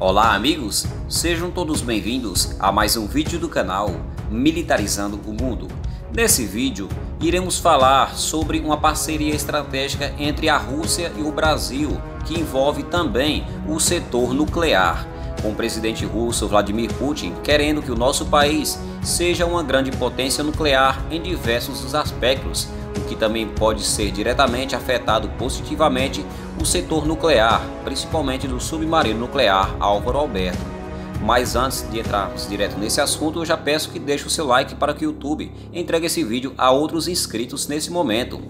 Olá amigos, sejam todos bem-vindos a mais um vídeo do canal Militarizando o Mundo. Nesse vídeo iremos falar sobre uma parceria estratégica entre a Rússia e o Brasil que envolve também o setor nuclear, com o presidente russo Vladimir Putin querendo que o nosso país seja uma grande potência nuclear em diversos aspectos, que também pode ser diretamente afetado positivamente o setor nuclear, principalmente do submarino nuclear Álvaro Alberto. Mas antes de entrarmos direto nesse assunto, eu já peço que deixe o seu like para que o YouTube entregue esse vídeo a outros inscritos nesse momento.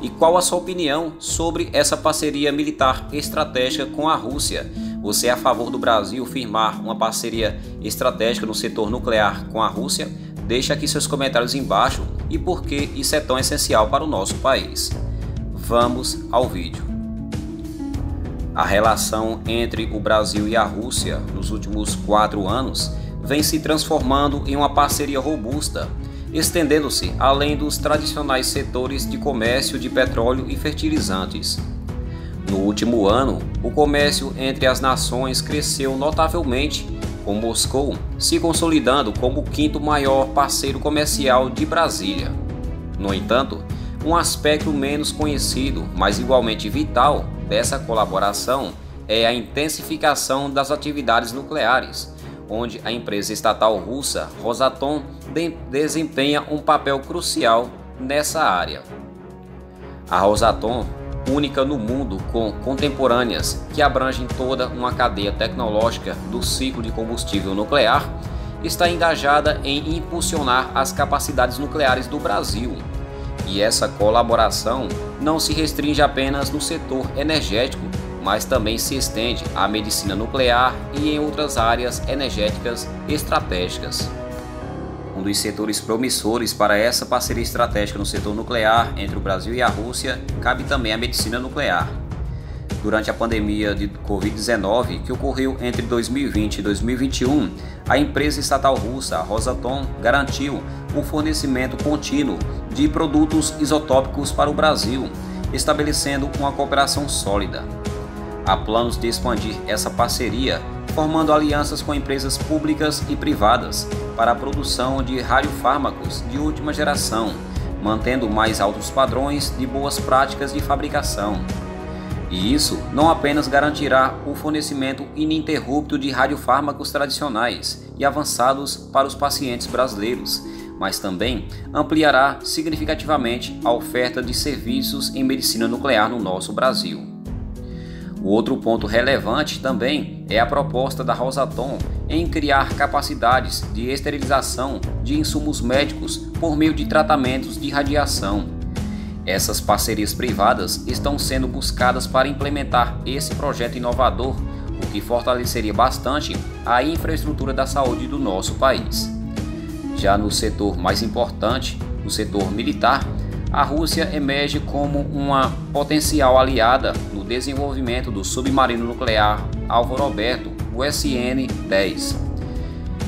E qual a sua opinião sobre essa parceria militar estratégica com a Rússia? Você é a favor do Brasil firmar uma parceria estratégica no setor nuclear com a Rússia? Deixe aqui seus comentários embaixo e por que isso é tão essencial para o nosso país. Vamos ao vídeo. A relação entre o Brasil e a Rússia nos últimos quatro anos vem se transformando em uma parceria robusta, estendendo-se além dos tradicionais setores de comércio de petróleo e fertilizantes. No último ano, o comércio entre as nações cresceu notavelmente, com Moscou se consolidando como o quinto maior parceiro comercial de Brasília. No entanto, um aspecto menos conhecido, mas igualmente vital, dessa colaboração é a intensificação das atividades nucleares, onde a empresa estatal russa Rosatom desempenha um papel crucial nessa área. A Rosatom, única no mundo com contemporâneas que abrangem toda uma cadeia tecnológica do ciclo de combustível nuclear, está engajada em impulsionar as capacidades nucleares do Brasil e essa colaboração não se restringe apenas no setor energético, mas também se estende à medicina nuclear e em outras áreas energéticas estratégicas. Um dos setores promissores para essa parceria estratégica no setor nuclear entre o Brasil e a Rússia cabe também a medicina nuclear durante a pandemia de Covid-19 que ocorreu entre 2020 e 2021, a empresa estatal russa Rosatom garantiu o fornecimento contínuo de produtos isotópicos para o Brasil, estabelecendo uma cooperação sólida. Há planos de expandir essa parceria, formando alianças com empresas públicas e privadas para a produção de radiofármacos de última geração, mantendo mais altos padrões de boas práticas de fabricação. E isso não apenas garantirá o fornecimento ininterrupto de radiofármacos tradicionais e avançados para os pacientes brasileiros, mas também ampliará significativamente a oferta de serviços em medicina nuclear no nosso Brasil. O outro ponto relevante também é a proposta da Rosatom em criar capacidades de esterilização de insumos médicos por meio de tratamentos de radiação essas parcerias privadas estão sendo buscadas para implementar esse projeto inovador, o que fortaleceria bastante a infraestrutura da saúde do nosso país. Já no setor mais importante, no setor militar, a Rússia emerge como uma potencial aliada desenvolvimento do submarino nuclear Álvaro Alberto, o SN-10.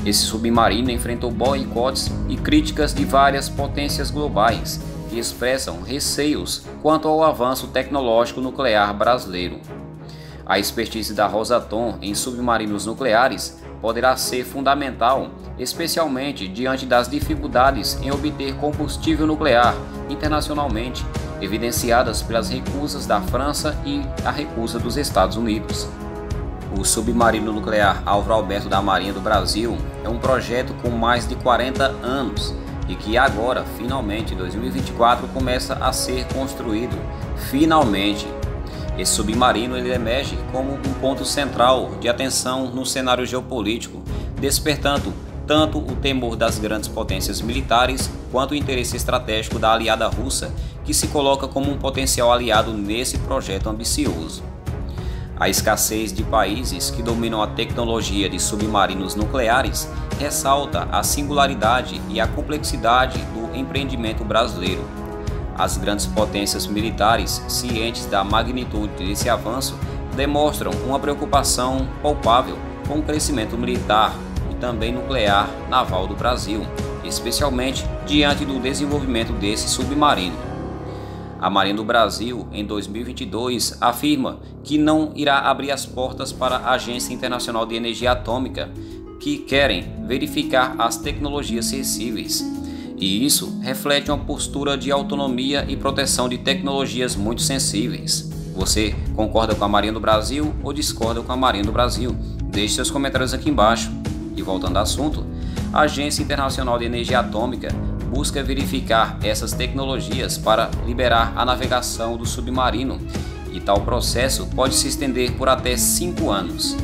Esse submarino enfrentou boicotes e críticas de várias potências globais que expressam receios quanto ao avanço tecnológico nuclear brasileiro. A expertise da Rosatom em submarinos nucleares poderá ser fundamental, especialmente diante das dificuldades em obter combustível nuclear internacionalmente, evidenciadas pelas recusas da França e a recusa dos Estados Unidos. O submarino nuclear Álvaro Alberto da Marinha do Brasil é um projeto com mais de 40 anos e que agora, finalmente, em 2024, começa a ser construído. Finalmente, esse submarino ele emerge como um ponto central de atenção no cenário geopolítico, despertando tanto o temor das grandes potências militares quanto o interesse estratégico da aliada russa, que se coloca como um potencial aliado nesse projeto ambicioso. A escassez de países que dominam a tecnologia de submarinos nucleares ressalta a singularidade e a complexidade do empreendimento brasileiro. As grandes potências militares, cientes da magnitude desse avanço, demonstram uma preocupação palpável com o crescimento militar e também nuclear naval do Brasil, especialmente diante do desenvolvimento desse submarino. A Marinha do Brasil, em 2022, afirma que não irá abrir as portas para a Agência Internacional de Energia Atômica, que querem verificar as tecnologias sensíveis. E isso reflete uma postura de autonomia e proteção de tecnologias muito sensíveis. Você concorda com a Marinha do Brasil ou discorda com a Marinha do Brasil? Deixe seus comentários aqui embaixo. E voltando ao assunto, a Agência Internacional de Energia Atômica busca verificar essas tecnologias para liberar a navegação do submarino e tal processo pode se estender por até cinco anos.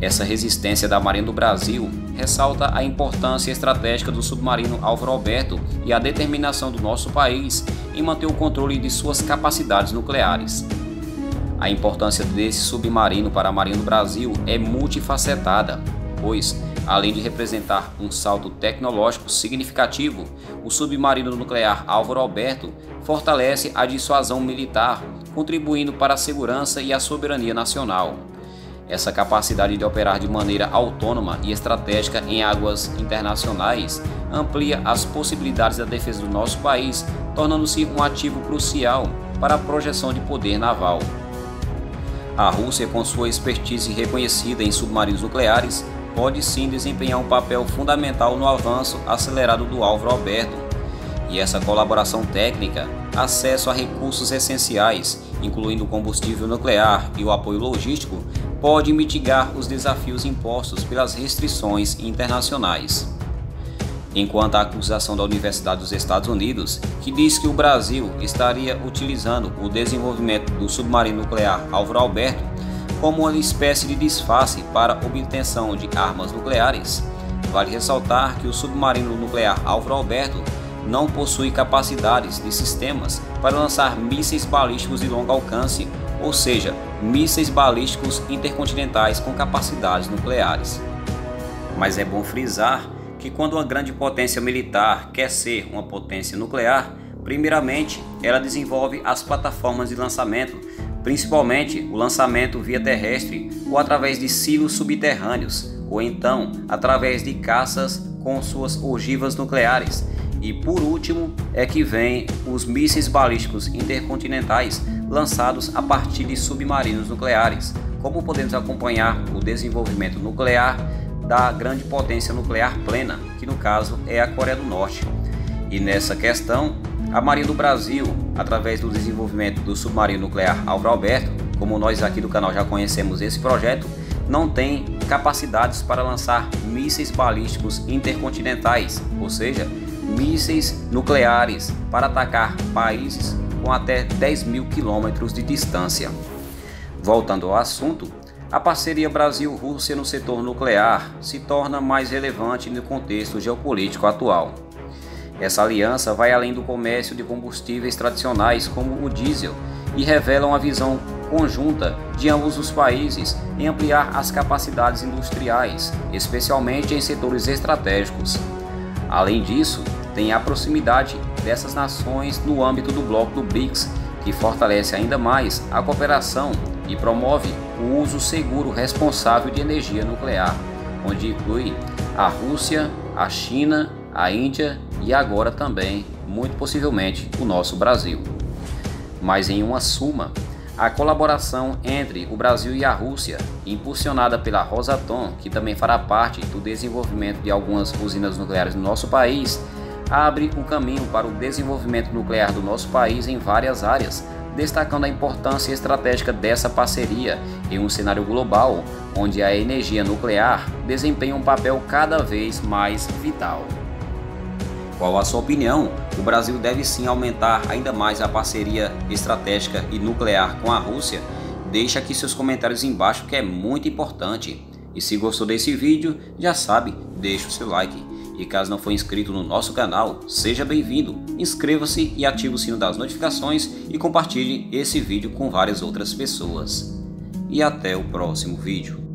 Essa resistência da Marinha do Brasil ressalta a importância estratégica do submarino Álvaro Alberto e a determinação do nosso país em manter o controle de suas capacidades nucleares. A importância desse submarino para a Marinha do Brasil é multifacetada, pois, além de representar um salto tecnológico significativo, o submarino nuclear Álvaro Alberto fortalece a dissuasão militar, contribuindo para a segurança e a soberania nacional. Essa capacidade de operar de maneira autônoma e estratégica em águas internacionais amplia as possibilidades da defesa do nosso país, tornando-se um ativo crucial para a projeção de poder naval. A Rússia, com sua expertise reconhecida em submarinos nucleares, pode sim desempenhar um papel fundamental no avanço acelerado do Álvaro Alberto. E essa colaboração técnica, acesso a recursos essenciais, incluindo combustível nuclear e o apoio logístico, pode mitigar os desafios impostos pelas restrições internacionais. Enquanto a acusação da Universidade dos Estados Unidos, que diz que o Brasil estaria utilizando o desenvolvimento do submarino nuclear Álvaro Alberto como uma espécie de disfarce para obtenção de armas nucleares, vale ressaltar que o submarino nuclear Álvaro Alberto não possui capacidades de sistemas para lançar mísseis balísticos de longo alcance ou seja, mísseis balísticos intercontinentais com capacidades nucleares. Mas é bom frisar que quando uma grande potência militar quer ser uma potência nuclear, primeiramente ela desenvolve as plataformas de lançamento, principalmente o lançamento via terrestre ou através de silos subterrâneos, ou então através de caças com suas ogivas nucleares. E por último é que vem os mísseis balísticos intercontinentais lançados a partir de submarinos nucleares, como podemos acompanhar o desenvolvimento nuclear da grande potência nuclear plena, que no caso é a Coreia do Norte. E nessa questão, a Marinha do Brasil, através do desenvolvimento do submarino nuclear Álvaro Alberto, como nós aqui do canal já conhecemos esse projeto, não tem capacidades para lançar mísseis balísticos intercontinentais, ou seja, mísseis nucleares para atacar países com até 10 mil quilômetros de distância. Voltando ao assunto, a parceria Brasil-Rússia no setor nuclear se torna mais relevante no contexto geopolítico atual. Essa aliança vai além do comércio de combustíveis tradicionais como o diesel e revela uma visão conjunta de ambos os países em ampliar as capacidades industriais, especialmente em setores estratégicos. Além disso, tem a proximidade dessas nações no âmbito do bloco do BRICS, que fortalece ainda mais a cooperação e promove o uso seguro responsável de energia nuclear, onde inclui a Rússia, a China, a Índia e agora também, muito possivelmente, o nosso Brasil. Mas em uma suma, a colaboração entre o Brasil e a Rússia, impulsionada pela Rosatom, que também fará parte do desenvolvimento de algumas usinas nucleares no nosso país, abre o caminho para o desenvolvimento nuclear do nosso país em várias áreas, destacando a importância estratégica dessa parceria em um cenário global onde a energia nuclear desempenha um papel cada vez mais vital. Qual a sua opinião? O Brasil deve sim aumentar ainda mais a parceria estratégica e nuclear com a Rússia? Deixe aqui seus comentários embaixo que é muito importante. E se gostou desse vídeo, já sabe, deixe o seu like. E caso não for inscrito no nosso canal, seja bem-vindo, inscreva-se e ative o sino das notificações e compartilhe esse vídeo com várias outras pessoas. E até o próximo vídeo.